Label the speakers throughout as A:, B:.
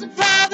A: the power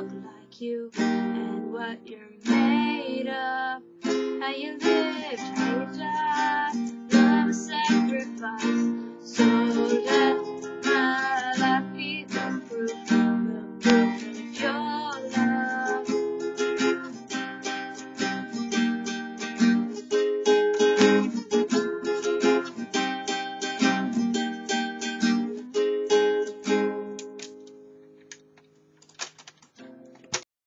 A: look like you and what you're made of, how you lived, how you died.